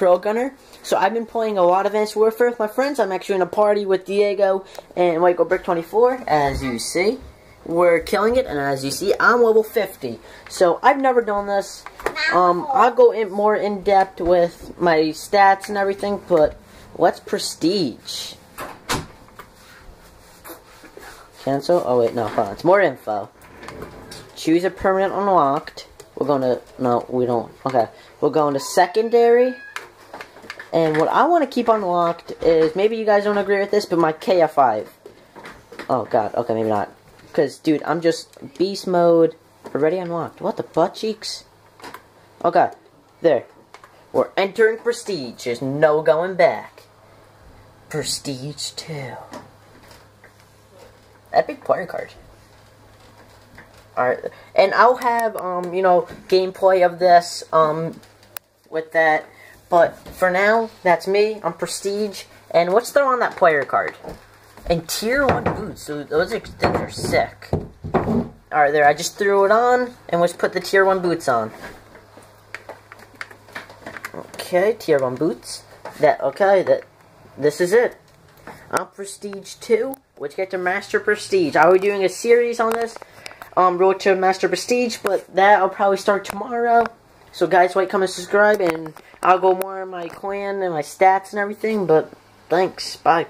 Pro Gunner. So I've been playing a lot of Advanced Warfare with my friends. I'm actually in a party with Diego and Michael Brick 24, as you see. We're killing it, and as you see, I'm level 50. So I've never done this. Um, I'll go in more in depth with my stats and everything, but let's prestige. Cancel. Oh wait, no, hold on. It's more info. Choose a permanent unlocked. We're going to no, we don't. Okay, we're going to secondary. And what I want to keep unlocked is maybe you guys don't agree with this, but my KF5. Oh god. Okay, maybe not. Because, dude, I'm just beast mode already unlocked. What the butt cheeks? Okay, there. We're entering Prestige. There's no going back. Prestige 2. Epic player card. Alright, and I'll have, um, you know, gameplay of this, um, with that. But for now, that's me. I'm Prestige. And let's throw on that player card. And tier 1 boots. So those are, those are sick. Alright, there. I just threw it on. And let's put the tier 1 boots on. Okay, tier 1 boots. That, okay, that, this is it. I'm Prestige 2. Let's get to Master Prestige. I'll be doing a series on this. Um, Road to Master Prestige, but that I'll probably start tomorrow. So guys, like, comment, subscribe, and I'll go more on my clan and my stats and everything, but thanks. Bye.